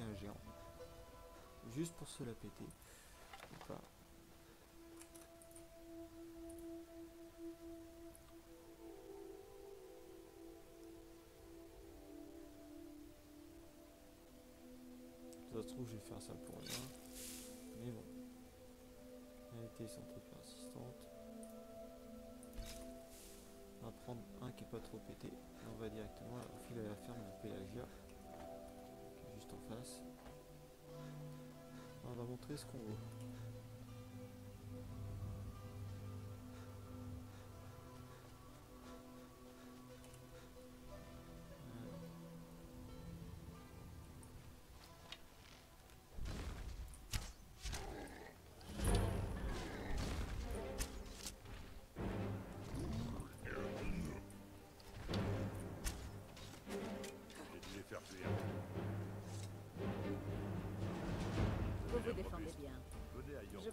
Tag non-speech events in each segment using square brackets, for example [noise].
un géant. Juste pour se la péter. Ou pas. Ça se trouve, je vais faire ça pour rien. Mais bon. Réalité centrique persistante. On va prendre un qui est pas trop pété. On va directement au fil à la ferme de Pélagia. En face. On va montrer ce qu'on veut.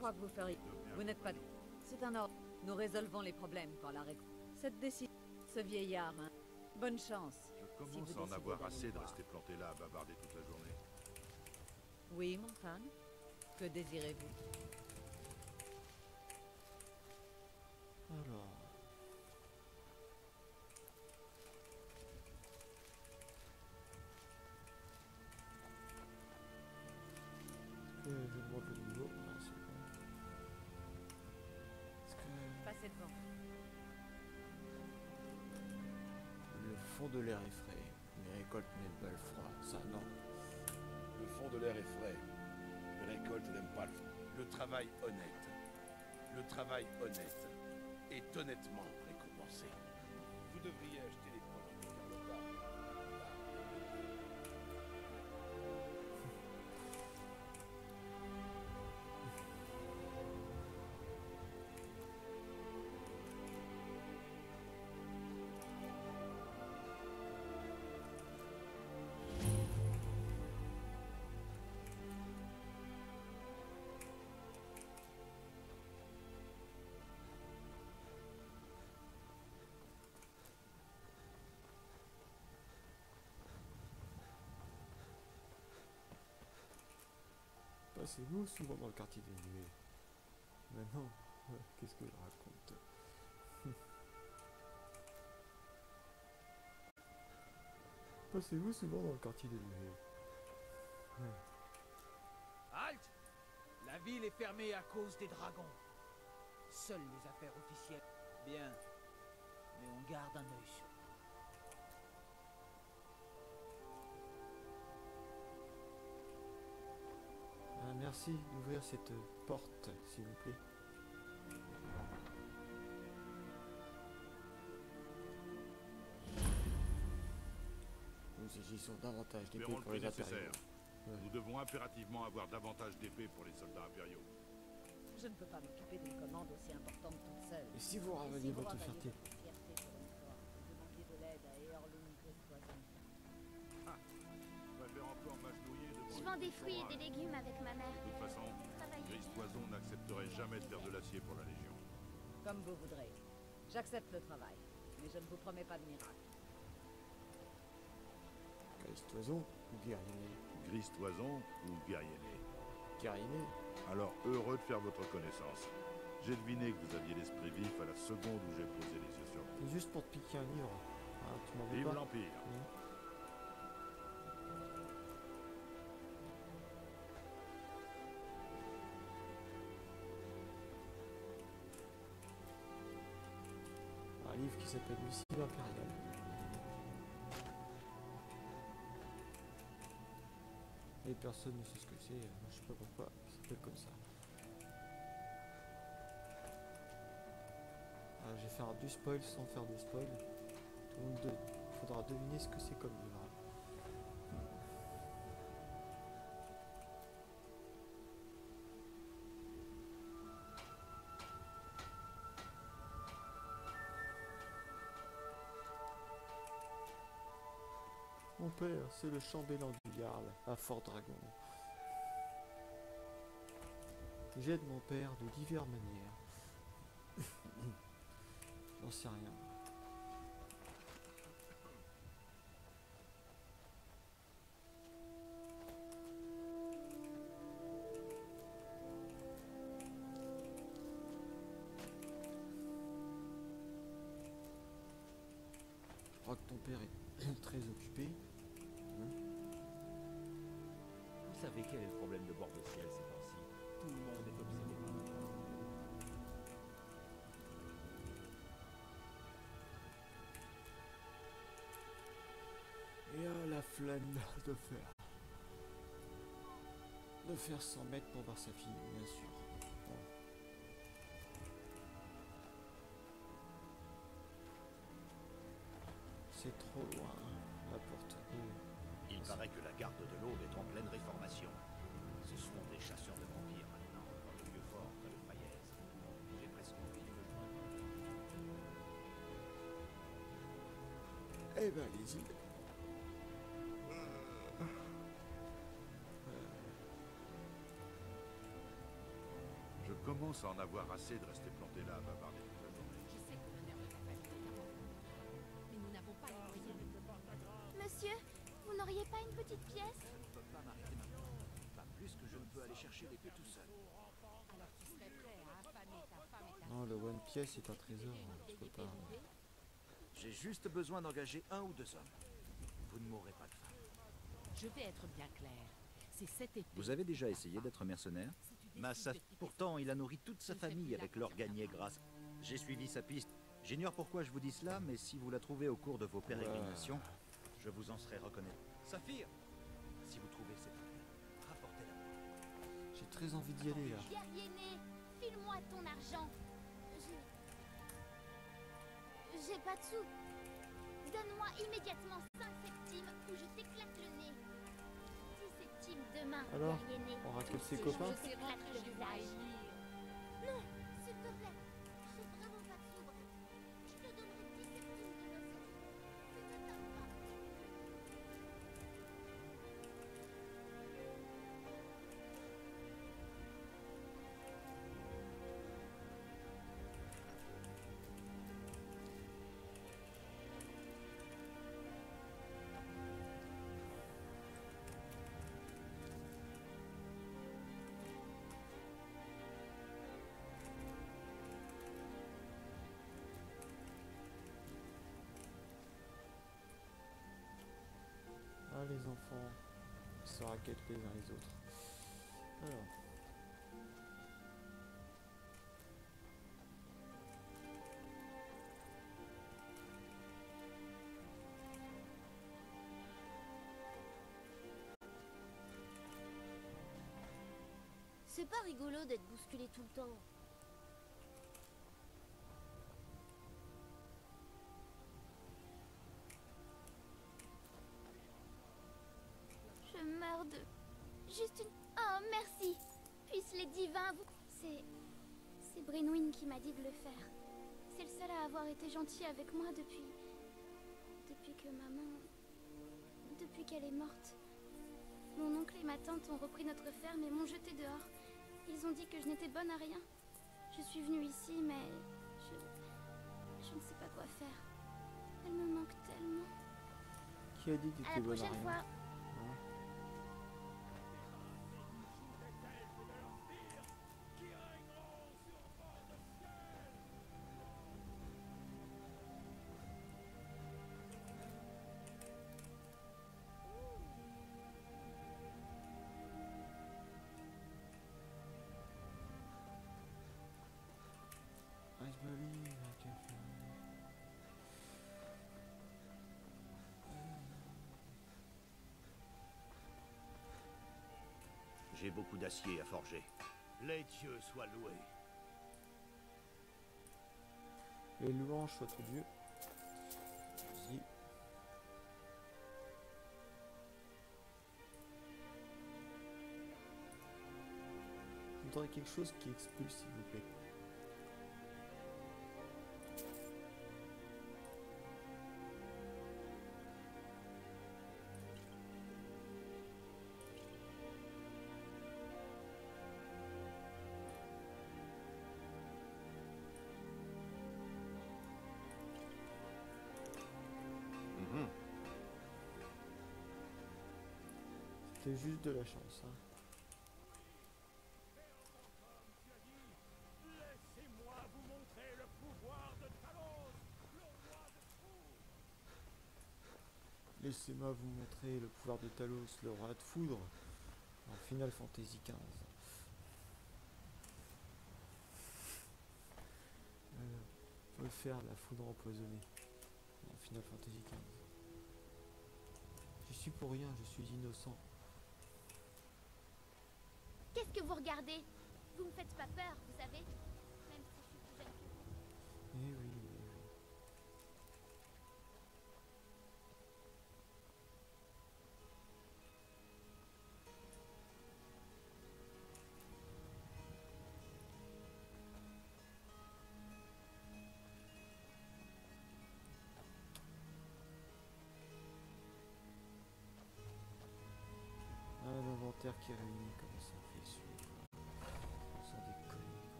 Crois que vous feriez. Vous n'êtes pas. C'est un ordre. Nous résolvons les problèmes quand la règle. Cette décision. Ce vieillard, hein. Bonne chance. Je si commence vous à en avoir assez de rester planté là à bavarder toute la journée. Oui, montagne. Que désirez-vous? Alors. Est-ce que je demande le le fond de l'air est frais Les récoltes n'aiment pas le froid. Ça, non. Le fond de l'air est frais. Les récoltes n'aiment pas le froid. Le travail honnête. Le travail honnête est honnêtement récompensé. Vous devriez acheter [laughs] [laughs] Passez-vous souvent dans le quartier des nuées Maintenant, euh, qu'est-ce que je raconte Passez-vous souvent dans le quartier des nuées? Halte La ville est fermée à cause des dragons. Seules les affaires officielles. Bien. Mais on garde un œil sur. Merci d'ouvrir cette porte, s'il vous plaît. Nous agissons davantage d'épées pour les impériaux. Ouais. Nous devons impérativement avoir davantage d'épées pour les soldats impériaux. Je ne peux pas m'occuper d'une commande aussi importante toute seule. Et si vous Et raveniez si votre fierté Je vends des fruits et des légumes avec ma mère. De toute façon, Travailler. Gris Toison n'accepterait jamais de faire de l'acier pour la Légion. Comme vous voudrez. J'accepte le travail. Mais je ne vous promets pas de miracle. Gris Toison ou Guerrier? Gris Toison ou Guerrier-né Guerrier Alors, heureux de faire votre connaissance. J'ai deviné que vous aviez l'esprit vif à la seconde où j'ai posé les yeux sur vous. C'est juste pour te piquer un livre. Hein, tu m'en veux Vive l'Empire Mmh. S'appelle Missile impérial. Et personne ne sait ce que c'est, euh, je sais pas pourquoi, il s'appelle comme ça. Ah, je vais faire du spoil sans faire de spoil. Le de- faudra deviner ce que c'est comme livre. Père, c'est le chambellan du garde à Fort Dragon. J'aide mon père de diverses manières. [laughs] J'en sais rien. De faire. De faire 100 mètres pour voir sa fille, bien sûr. Bon. C'est trop loin, la porte. Il paraît que la garde de l'Aube est en pleine réformation. Ce sont des chasseurs de vampires maintenant, dans le vieux fort de Fayez. J'ai presque envie de me joindre. Eh ben, allez-y. Commence à en avoir assez de rester planté là à bavarder toute la journée. Je sais que l'honneur de la famille est important. Mais nous n'avons pas les moyens. Monsieur, vous n'auriez pas une petite pièce? Je ne peux pas m'arrêter maintenant. Pas plus que je ne peux aller chercher l'épée tout seul. Alors tu serais prêt à affamer ta femme et ta Non, le One Piece est un trésor, hein, J'ai juste besoin d'engager un ou deux hommes. Vous ne mourrez pas de faim. Je vais être bien clair. C'est cette épée. Vous avez déjà essayé d'être mercenaire? Massa, pourtant, il a nourri toute sa famille avec l'or gagné grâce. J'ai suivi sa piste. J'ignore pourquoi je vous dis cela, mais si vous la trouvez au cours de vos pérégrinations, je vous en serai reconnaissant. Saphir Si vous trouvez cette affaire, rapportez-la. J'ai très envie d'y aller là. Guerrier né, file-moi ton argent. J'ai... J'ai pas de sous. Donne-moi immédiatement 5 septimes ou je t'éclate le nez. 10 septimes demain, Alors, on raquette ses copains. Non, les enfants, se raquettent les uns les autres. Alors. C'est pas rigolo d'être bousculé tout le temps. M'a dit de le faire. C'est le seul à avoir été gentil avec moi depuis... Depuis que maman... Depuis qu'elle est morte. Mon oncle et ma tante ont repris notre ferme et m'ont jeté dehors. Ils ont dit que je n'étais bonne à rien. Je suis venue ici, mais je. Je ne sais pas quoi faire. Elle me manque tellement. Qui a dit que bonne à prochaine rien? fois. J'ai beaucoup d'acier à forger. Les dieux soient loués. Les louanges soient au Dieu. Vas-y. Je voudrais quelque chose qui expulse, s'il vous plaît. C'était juste de la chance. Hein. Laissez-moi vous montrer le pouvoir de Talos, le roi de foudre, en Final Fantasy XV. Euh, faire la foudre empoisonnée en Final Fantasy XV. Je suis pour rien, je suis innocent. Qu'est-ce que vous regardez. Vous me faites pas peur, vous savez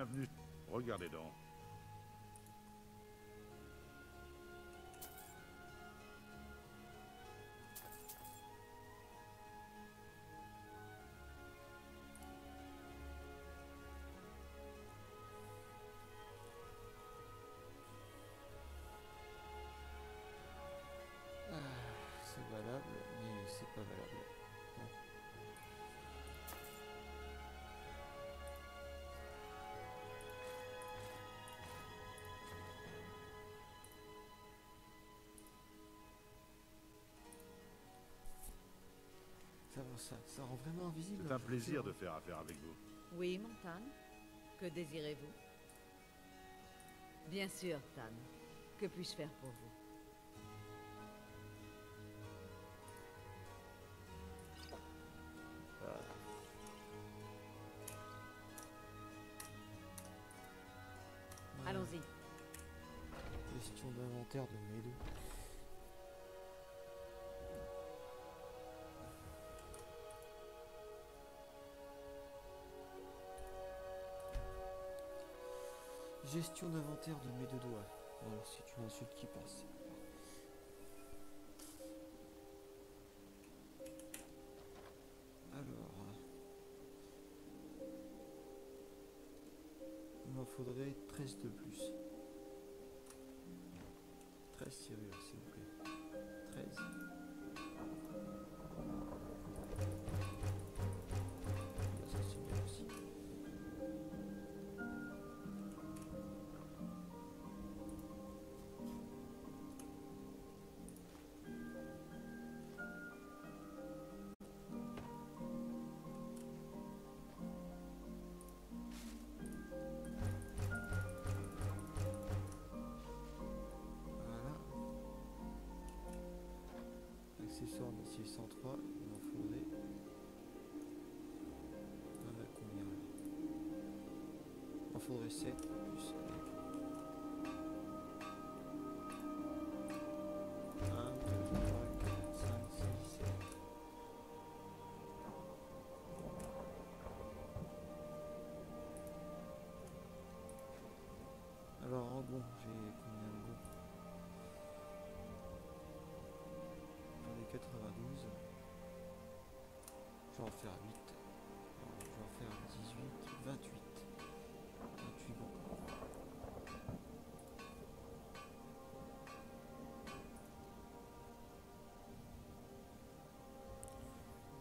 Bienvenue. Regardez donc. Ça, rend vraiment invisible. C'est un plaisir de faire affaire avec vous. Oui, mon Tan Que désirez-vous? Bien sûr, Tan. Que puis-je faire pour vous? Gestion d'inventaire de mes deux doigts. Voilà, c'est une insulte qui passe. Alors. Il m'en faudrait 13 de plus. 13 serrures, s'il vous plaît. Accessoire d'acier 103, il m'en faudrait. On a combien Il m'en faudrait 7 plus. allez. 1, 2, 3, 4, 5, 6, 7. Alors bon, j'ai vais en faire 8. Non, je vais en faire 18, 28. 28 bons.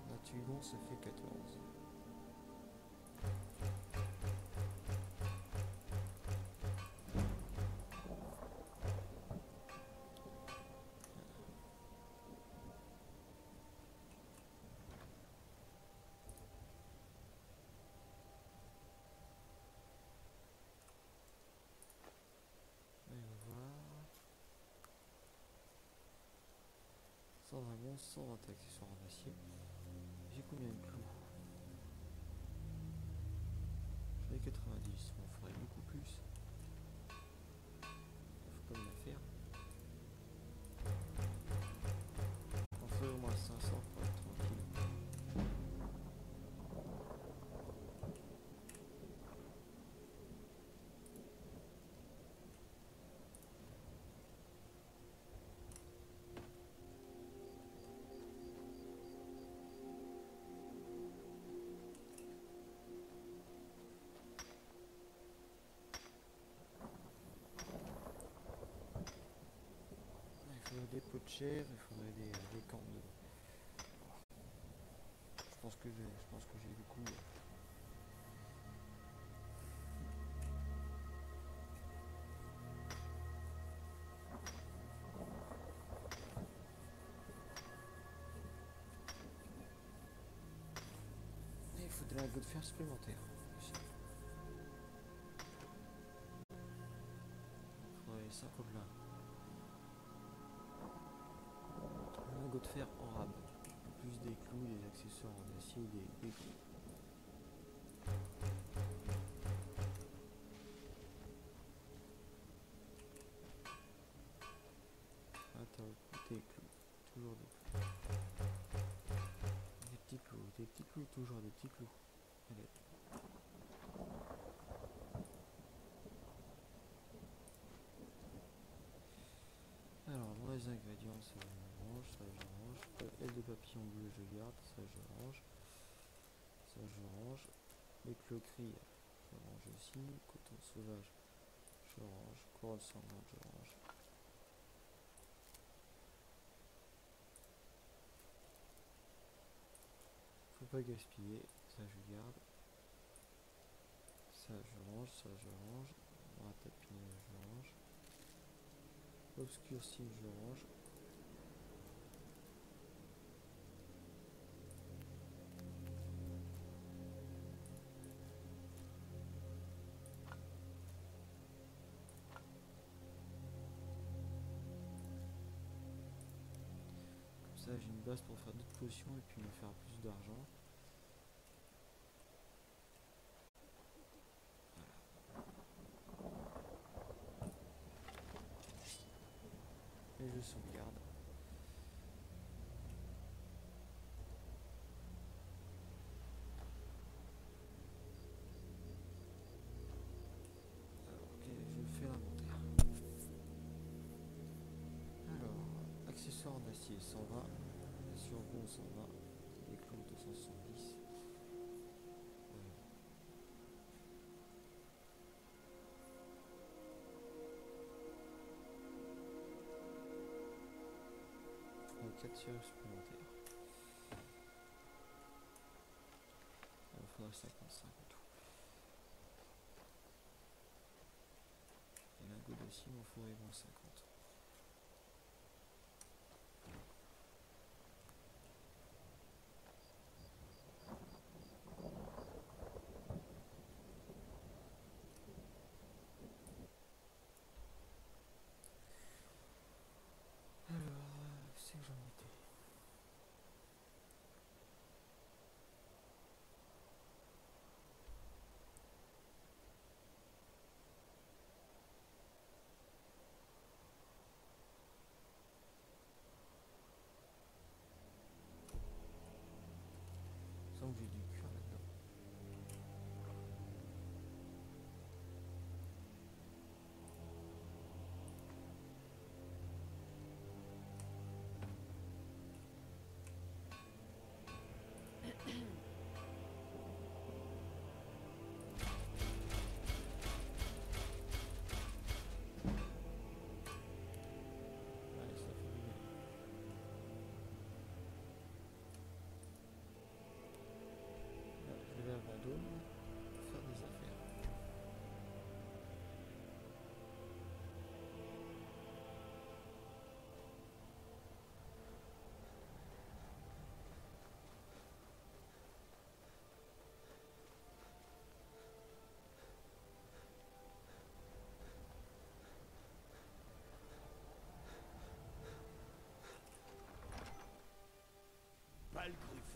Vingt-huit bons, ça fait 14. 120 bons, 120 accessoires en acier. J'ai combien de clous J'en ai 90, bon, il faudrait beaucoup plus. Faut pas me la faire. Coûte cher, il faudrait des, des camps de... Je pense que j'ai, du coup. Il faudrait un peu de fer supplémentaire. Toujours des petits clous. Alors, dans les ingrédients, ça je range, ça je range. Euh, Aile de papillon bleu, je garde, ça je range. Ça je range. Les cloqueries, je range aussi. Coton sauvage, je range. Couronne sanglante, je range. Pas gaspiller, ça je garde. Ça je range, ça je range. Ratapiner, je range. Obscurci, je range. Ça, j'ai une base pour faire d'autres potions et puis me faire plus d'argent. Et je sauvegarde. Alors, ok, je fais l'inventaire. Alors, accessoires en acier 120, surgon 120, les clous 270. Euh, Donc 4 serrures supplémentaires. Il en faudra 55 en tout. Et lingot d'acier, il m'en faudrait moins 50.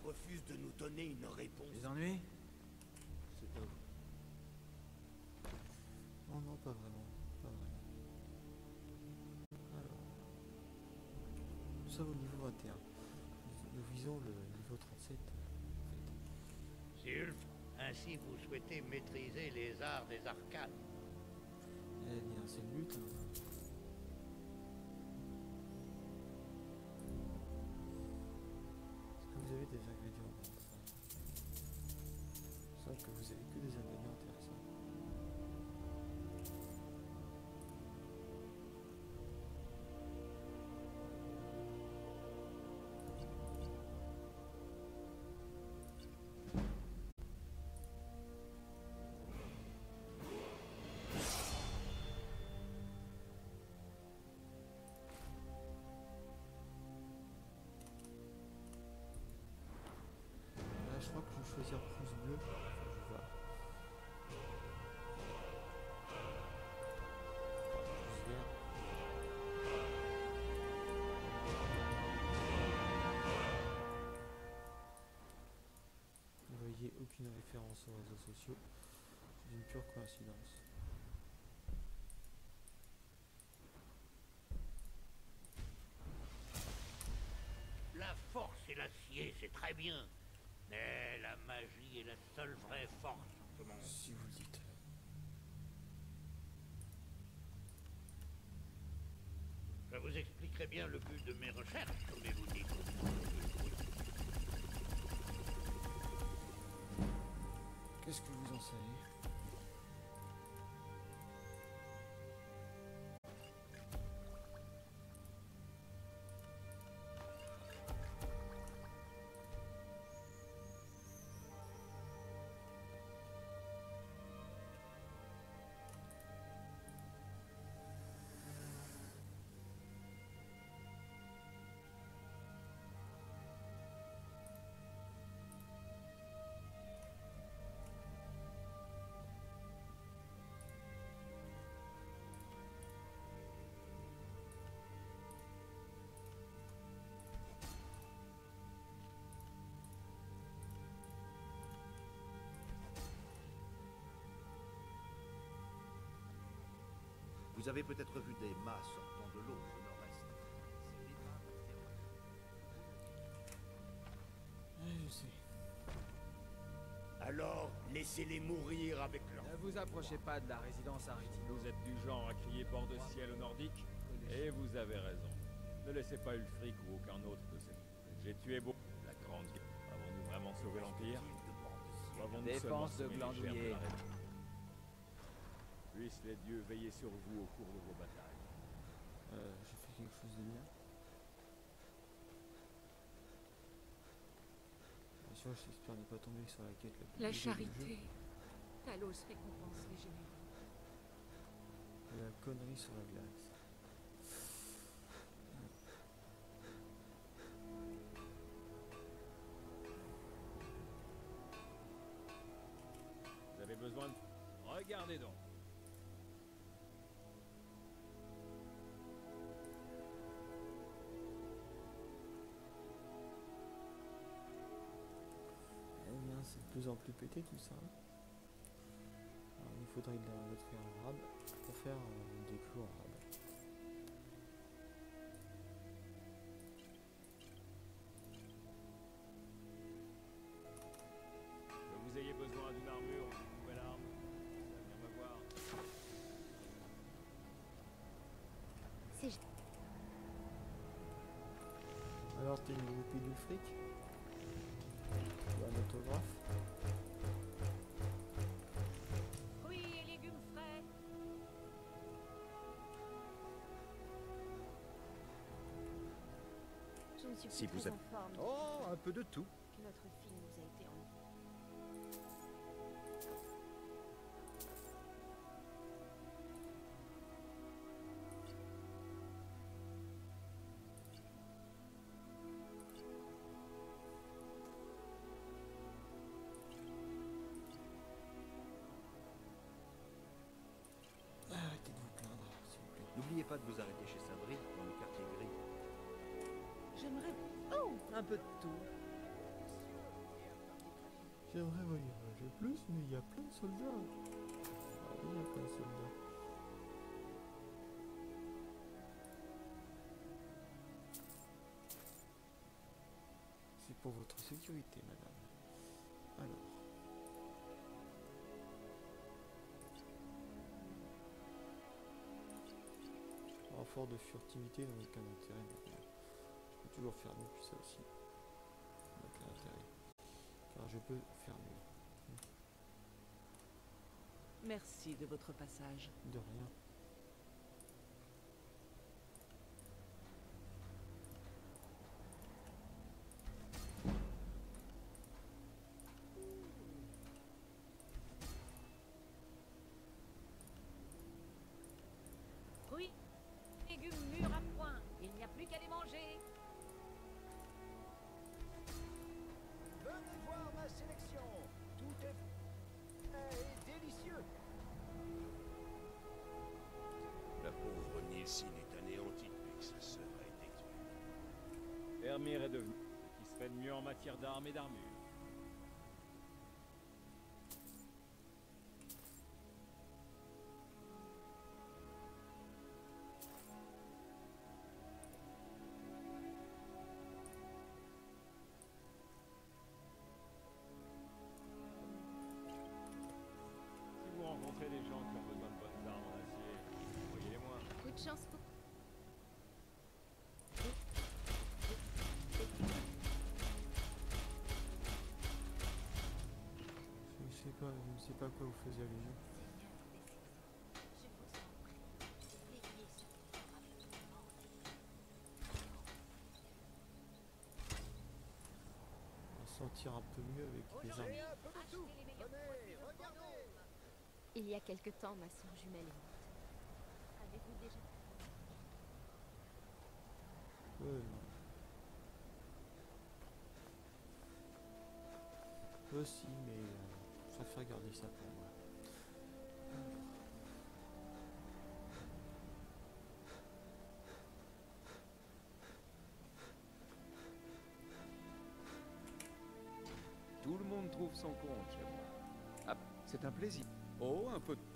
Refuse de nous donner une réponse. Les ennuis C'est pas vous. Non, non, pas vraiment. Pas vraiment. Alors. Nous sommes au niveau 21. Nous, nous visons le niveau 37. En fait. Zulf, ainsi vous souhaitez maîtriser les arts des arcanes. Eh bien, c'est le but. hein. Est-ce que choisir pouce bleu. Je. Vous voyez aucune référence aux réseaux sociaux. C'est une pure coïncidence. La force et l'acier, c'est très bien. Mais la magie est la seule vraie force monde. Si vous le dites. Je vous expliquerai bien le but de mes recherches, comme vous dites. Qu'est-ce que vous en savez? Vous avez peut-être vu des mâts sortant de l'eau au nord-est. C'est des mâts Ouais, je sais. Alors, laissez-les mourir avec leur... Ne vous approchez pas de la résidence Arétine. Vous êtes du genre à crier bord de ciel au nordique Et vous avez raison. Ne laissez pas Ulfric ou aucun autre de ces... J'ai tué beaucoup. La grande guerre. Avons-nous vraiment sauvé l'Empire Défense de glandouiller. Puissent les dieux veiller sur vous au cours de vos batailles. Euh, j'ai fait quelque chose de bien. Bien sûr, j'espère ne pas tomber sur la quête la plus La charité. Talos récompense les généreux. La connerie sur la glace. En plus pété tout ça. Alors, il faudrait de la en rab pour faire euh, des clous. Que vous ayez besoin d'une armure ou d'une nouvelle arme, vous allez me voir. C'est Alors, t'es une groupie du fric? Tu un autographe? Si vous forme. Oh, un peu de tout. Que notre fille nous a été en... Arrêtez de vous plaindre, s'il vous plaît. N'oubliez pas de vous arrêter chez Sabri, J'aimerais. Oh Un peu de tout. J'aimerais voyager plus, mais il y a plein de soldats. Ah oui, il y a plein de soldats. C'est pour votre sécurité, madame. Alors. Renfort de furtivité n'a aucun intérêt maintenant. Peux toujours faire mieux, puis ça aussi. n'a aucun intérêt. Car je peux faire mieux. Merci de votre passage. De rien. Vladimir est devenu ce qui se fait de mieux en matière d'armes et d'armure. Si vous rencontrez des gens qui ont besoin de bonnes armes en acier, envoyez-les-moi. Coup de chance quoi vous faisiez allusion. On va se sentir un peu mieux avec les armes. Il y a quelque temps, ma soeur jumelle est morte. Avez-vous déjà... Ouais, non. Aussi, mais euh, préfère garder ça pour moi. Tout le monde trouve son compte chez moi. Ah, c'est un plaisir. Oh, un peu de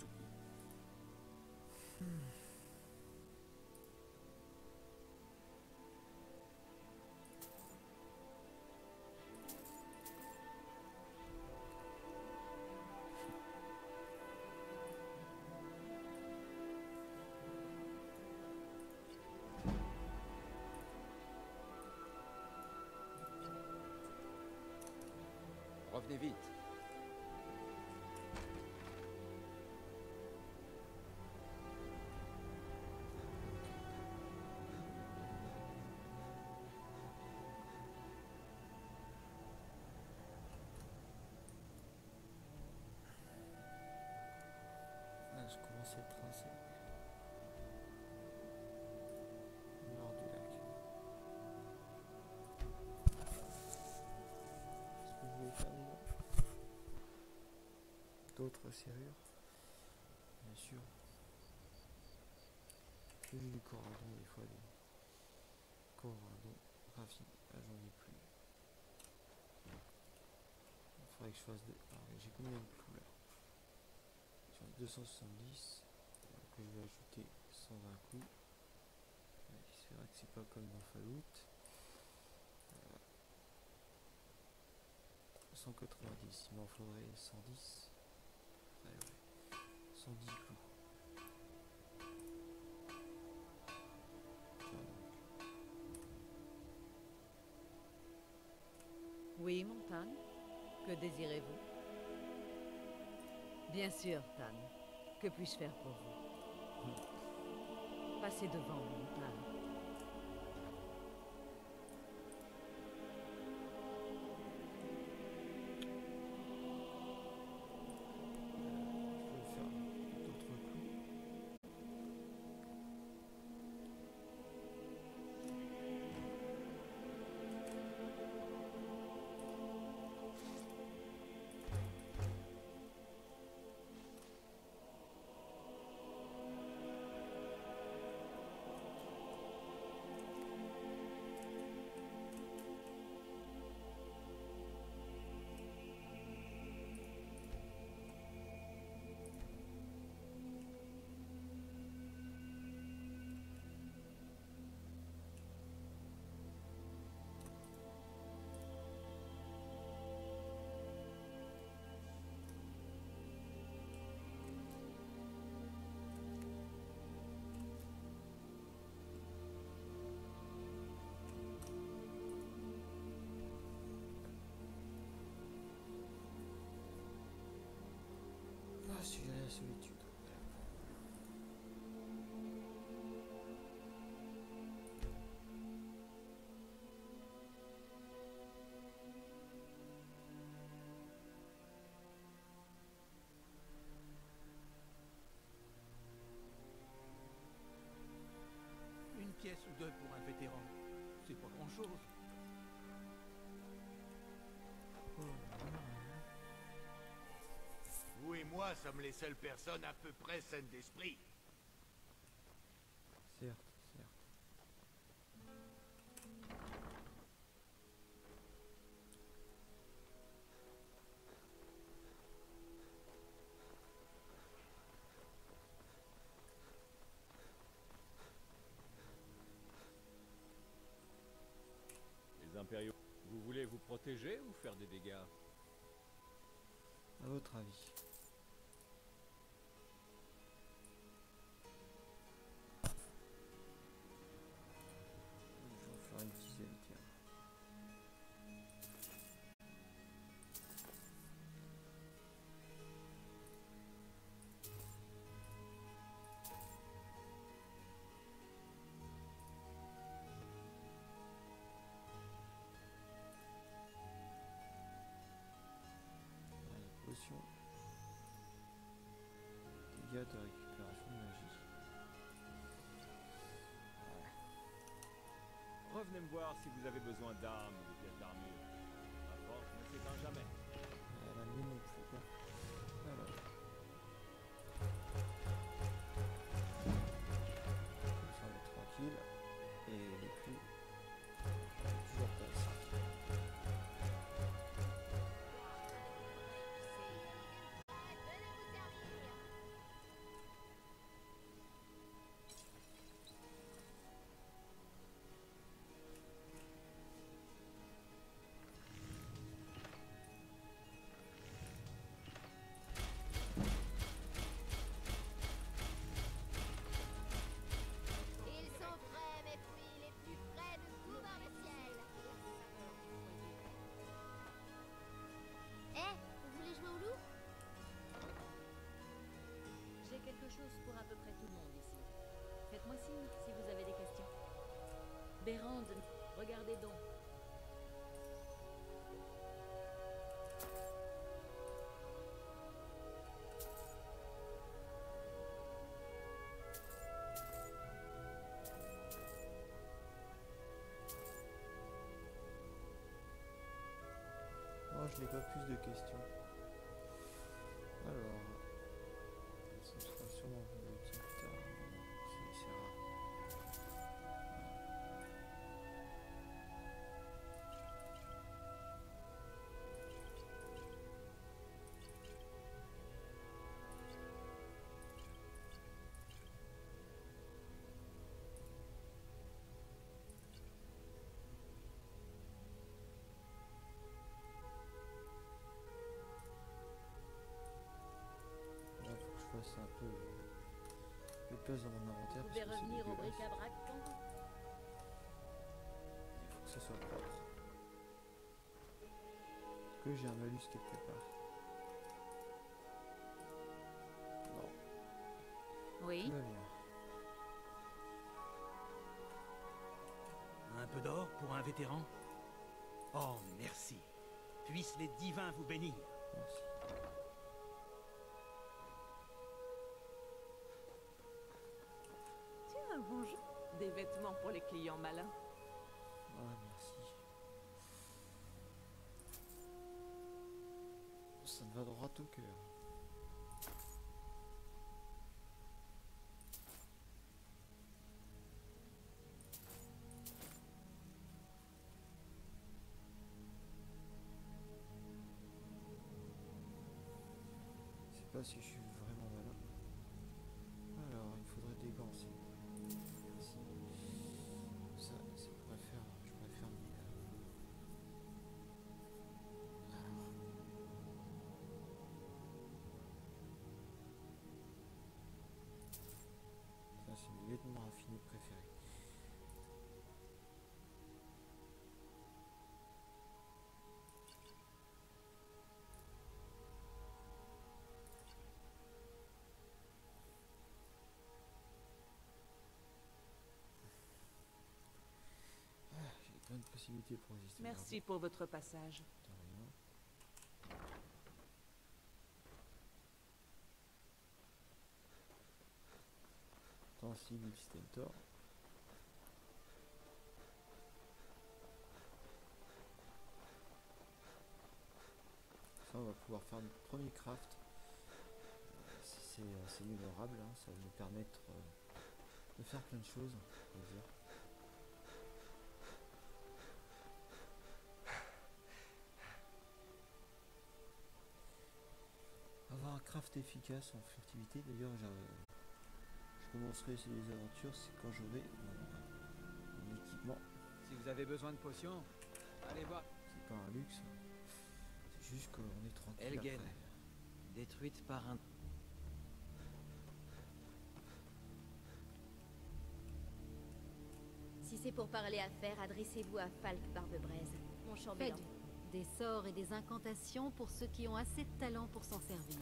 Revenez vite. Serrures Bien sûr. J'ai du corradon des fois des corradon raffinés. Là j'en ai plus. Il faudrait que je fasse des. Alors, j'ai combien de clous là J'en ai 270. Donc je vais ajouter 120 coups. Ouais, C'est vrai que c'est pas comme dans Fallout. Euh, 190, il m'en faudrait 110. Ouais, ouais. 110 clous. Tiens donc. Oui, Montagne Que désirez-vous? Bien sûr, Tan. Que puis-je faire pour vous? Passez devant, Montagne. Je Pour un vétéran. C'est pas grand-chose. Vous et moi sommes les seules personnes à peu près saines d'esprit. Vous voulez vous protéger ou faire des dégâts? À votre avis De récupération de magie. Revenez me voir si vous avez besoin d'armes Regardez donc. Moi, je n'ai pas plus de questions. Un peu de place dans mon inventaire. Vous pouvez revenir au bric-à-brac quand vous Il faut que ça soit propre. Est-ce que j'ai un malus quelque part Non, Oui. Un peu d'or pour un vétéran? Oh, merci. Puissent les divins vous bénir. Merci. Des vêtements pour les clients malins. Ah, merci. Ça me va droit au cœur. Sais pas si je suis Pour résister. Merci pour votre passage. Sensible Stentor. Ça, on va pouvoir faire notre premier craft. Euh, C'est honorable, hein, ça va nous permettre euh, de faire plein de choses. on va dire. Craft efficace en furtivité, d'ailleurs je, commencerai ces aventures, c'est quand j'aurai mon, mon équipement. Si vous avez besoin de potions, Allez, va. C'est pas un luxe. C'est juste qu'on est tranquille. Elgen, après. détruite par un... Si c'est pour parler affaires, adressez-vous à Falk Barbebraise, mon chambellan. Faites des sorts et des incantations pour ceux qui ont assez de talent pour s'en servir.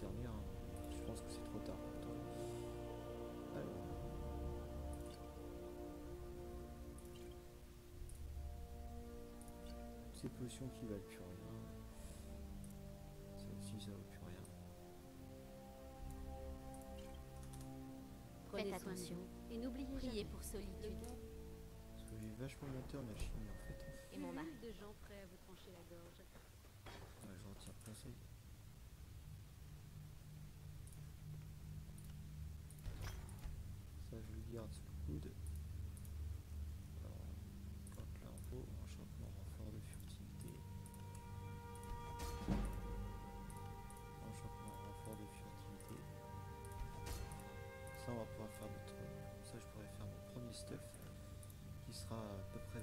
Servir. hein. Je pense que c'est trop tard pour toi. Alors. Ces potions qui valent plus rien. Ça aussi, ça vaut plus rien. Faites Prenez attention. Et n'oubliez Priez pour solitude. Parce que j'ai vachement monté en alchimie en fait. Et mon mari. de gens prêts à vous trancher la gorge. Ouais, j'en tire conseil. Ça,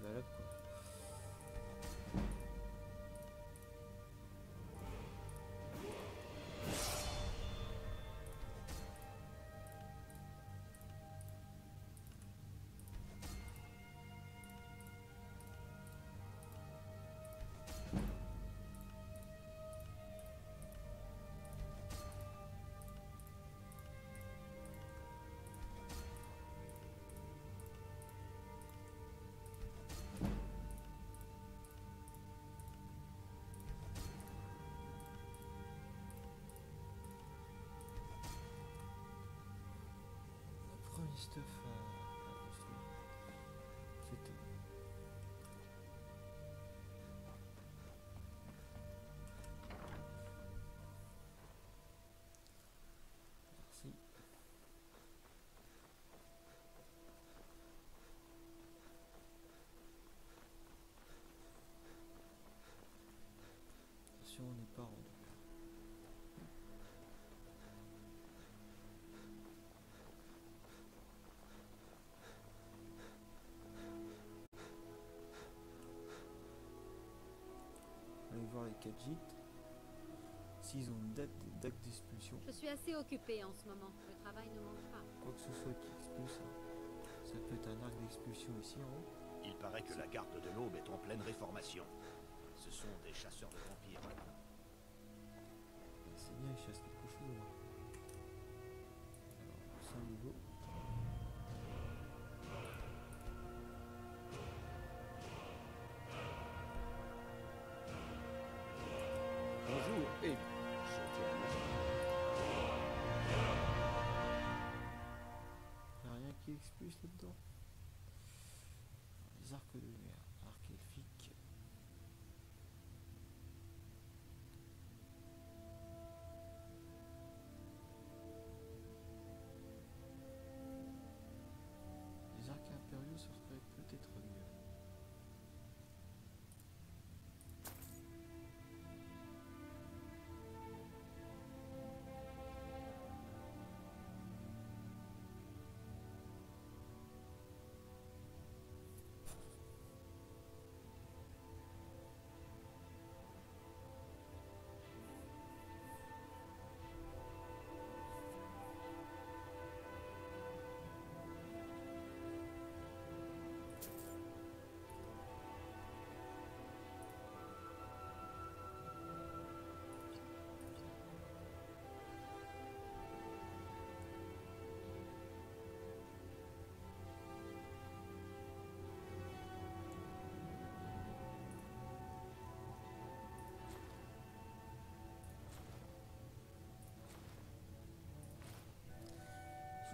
à peu Allez voir les 4 gîtes. S'ils ont une date, date d'expulsion. Je suis assez occupée en ce moment. Le travail ne manque pas. Quoi que ce soit qui expulse. hein. Ça peut être un arc d'expulsion ici en haut. Il paraît que la garde de l'aube est en pleine réformation. Ce sont des chasseurs de vampires. C'est bien, ils chassent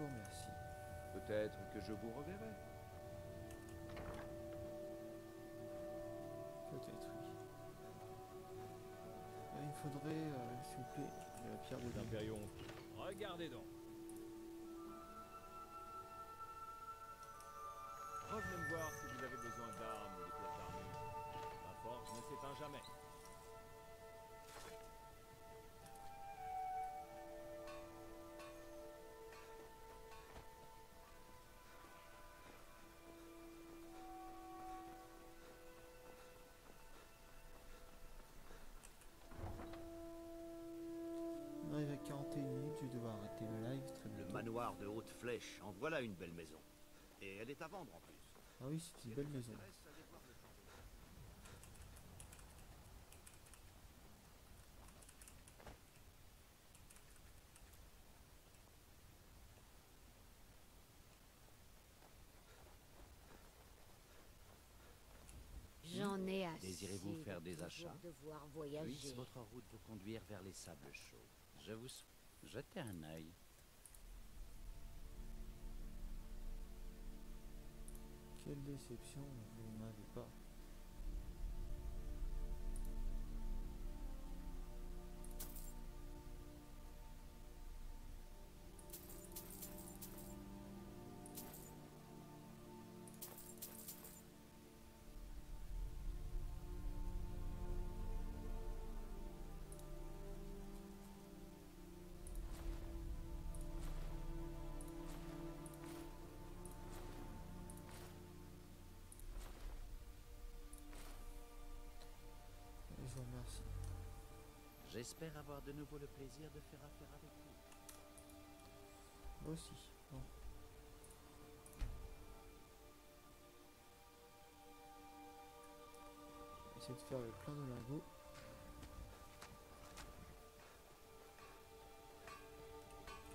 vous remercie. Peut-être que je vous reverrai. Peut-être, oui. Euh, il me faudrait, euh, s'il vous plaît, la pierre de ont... Regardez donc manoir de Haute Flèche, en voilà une belle maison. Et elle est à vendre en plus. Ah oui, c'est une belle maison. J'en ai assez. Désirez-vous de faire des achats devoir voyager. Puisse votre route vous conduire vers les sables chauds. Je vous jetez un œil. Quelle déception, vous n'avez pas. J'espère avoir de nouveau le plaisir de faire affaire avec vous. Moi aussi. Bon. Je vais essayer de faire le plein de lingots.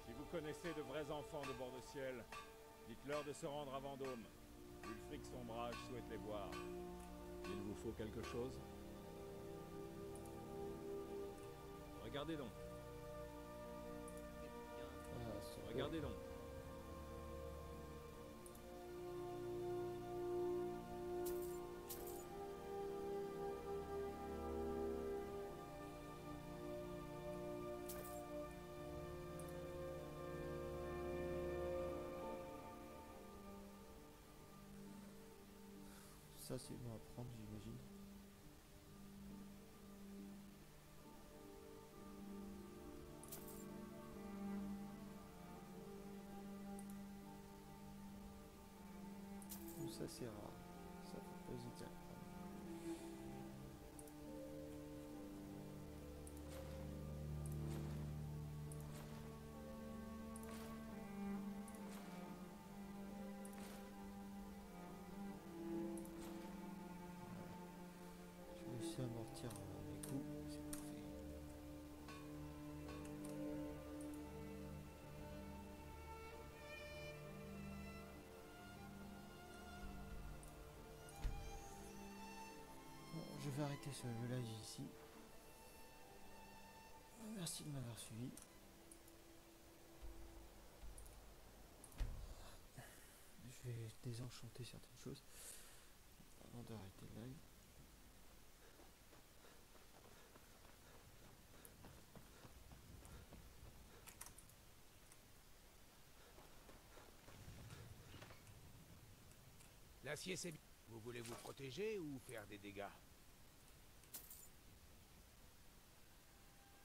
Si vous connaissez de vrais enfants de bord de ciel, dites-leur de se rendre à Vendôme. Ulfric Sombrage souhaite les voir. Il vous faut quelque chose? Regardez donc, regardez donc. Ça, c'est bon à prendre, j'imagine. Ça, c'est rare. Vais arrêter ce live ici. Merci de m'avoir suivi. Je vais désenchanter certaines choses avant d'arrêter le live. L'acier, c'est bien. Vous voulez vous protéger ou faire des dégâts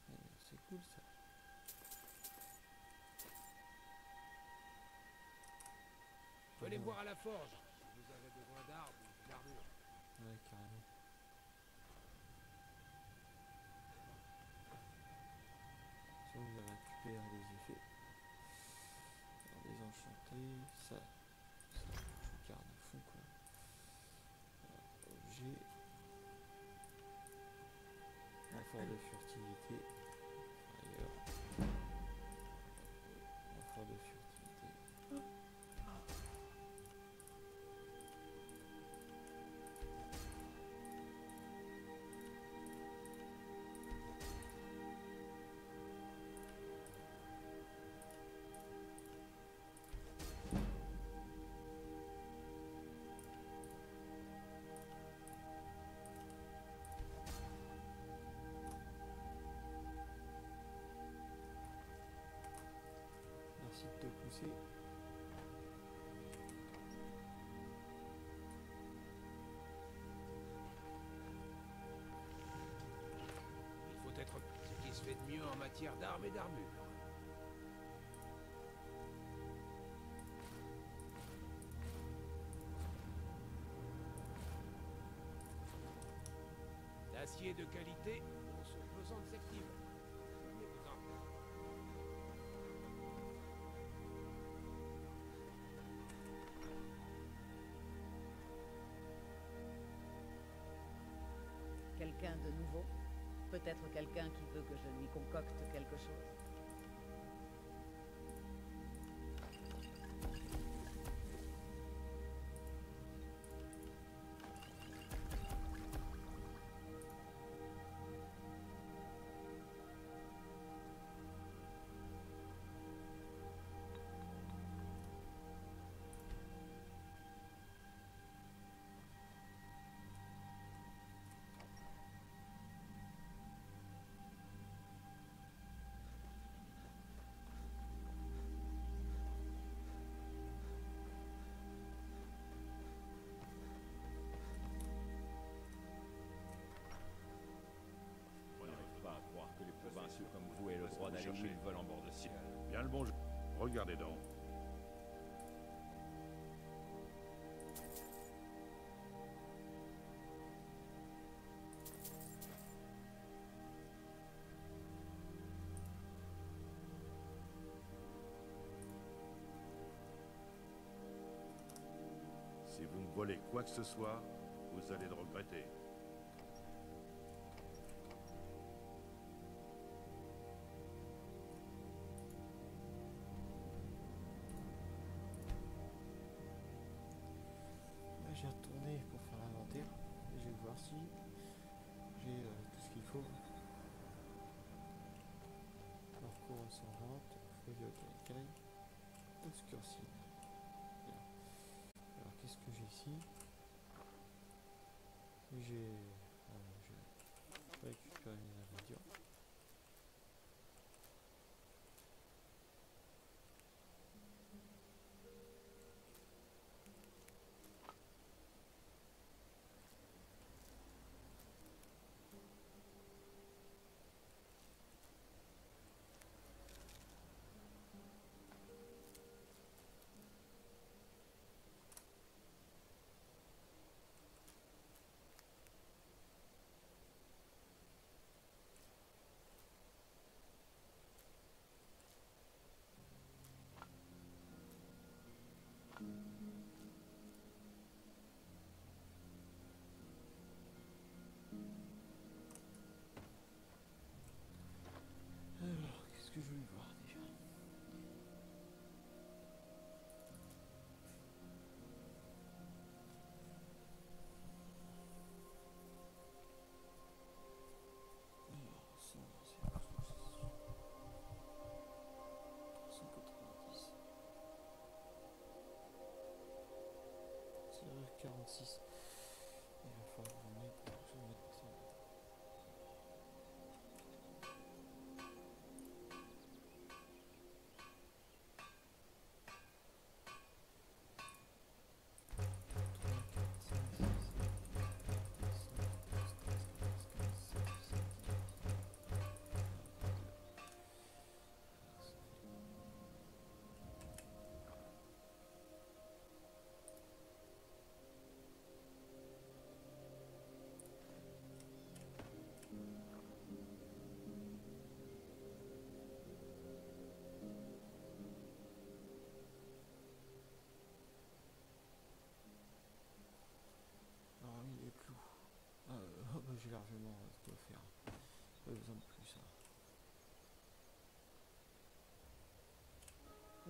Euh, C'est cool ça. Faut aller voir à la forge. Si vous avez besoin d'arbres ou d'armure. Ouais, carrément. Ça, vous avez récupéré les effets. Alors, désenchanter, ça, ça, je garde à fond quoi. Alors, objet. Effort de furtivité. Il faut être ce qui se fait de mieux en matière d'armes et d'armure. L'acier de qualité De nouveau. Peut-être quelqu'un qui veut que je lui concocte quelque chose Si vous me volez quoi que ce soit, vous allez le regretter.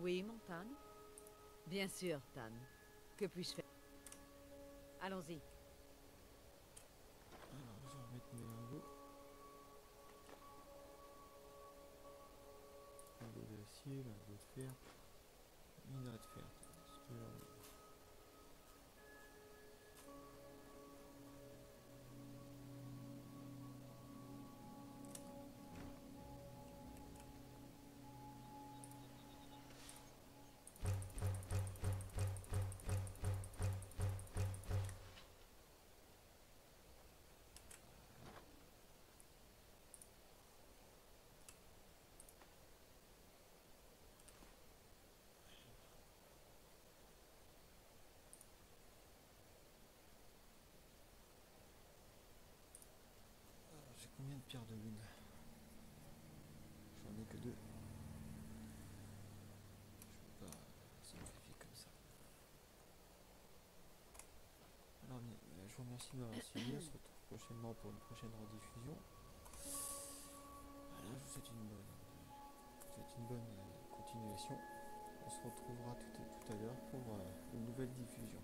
Oui, mon Tan Bien sûr, Tan. Que puis-je faire? Allons-y. Alors, je vais remettre mes lingots. Lingots d'acier, lingots de fer. Minerai de fer. De lune J'en ai que deux. Je peux pas sacrifier comme ça. Alors bien, euh, je vous remercie de m'avoir suivi. On se retrouve prochainement pour une prochaine rediffusion. Voilà, je vous souhaite une bonne, bonne euh, continuation. On se retrouvera tout à, tout à l'heure pour euh, une nouvelle diffusion.